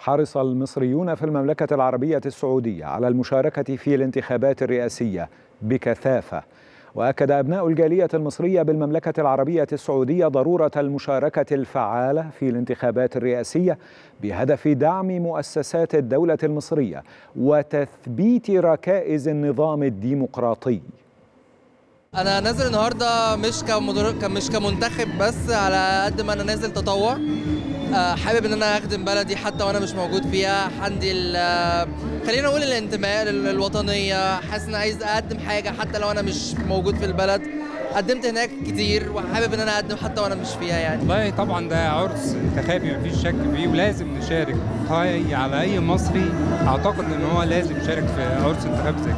حرص المصريون في المملكة العربية السعودية على المشاركة في الانتخابات الرئاسية بكثافة. وأكد أبناء الجالية المصرية بالمملكة العربية السعودية ضرورة المشاركة الفعالة في الانتخابات الرئاسية بهدف دعم مؤسسات الدولة المصرية وتثبيت ركائز النظام الديمقراطي. أنا نازل النهارده مش كمدر... مش كمنتخب بس على قد ما أنا نازل تطوع. حابب إن أنا أخدم بلدي حتى وأنا مش موجود فيها. عندي خلينا نقول الانتماء الوطنية. حاسس إن عايز أقدم حاجة حتى لو أنا مش موجود في البلد. قدمت هناك كتير وحابب إن أنا أقدم حتى وأنا مش فيها يعني. والله طبعا ده عرس انتخابي مفيش شك فيه ولازم نشارك. على أي مصري أعتقد إن هو لازم يشارك في عرس انتخابي زي